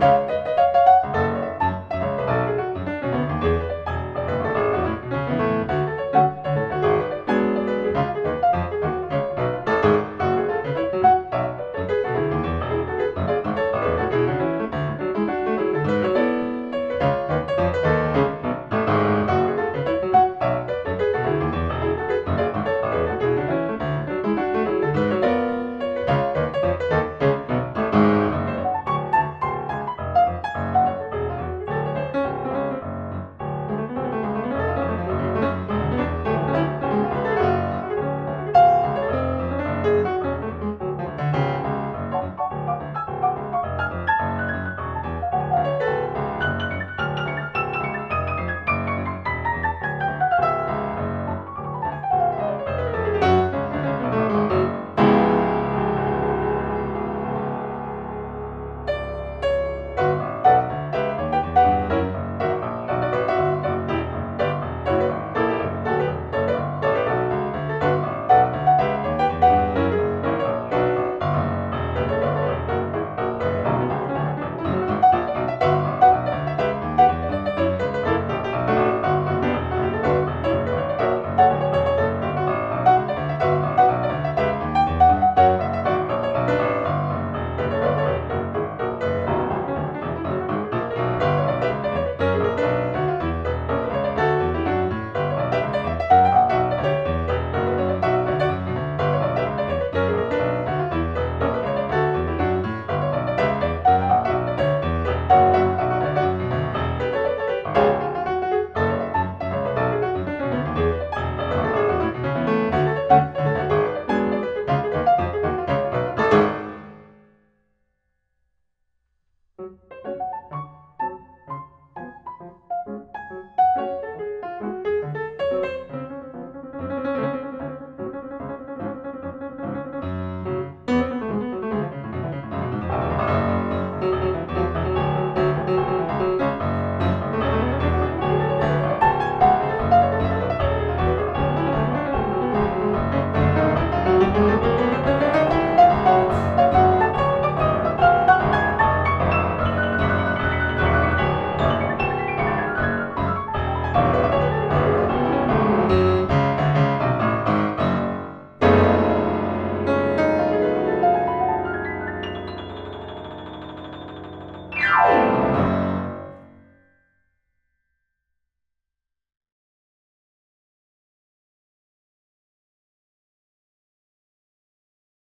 Música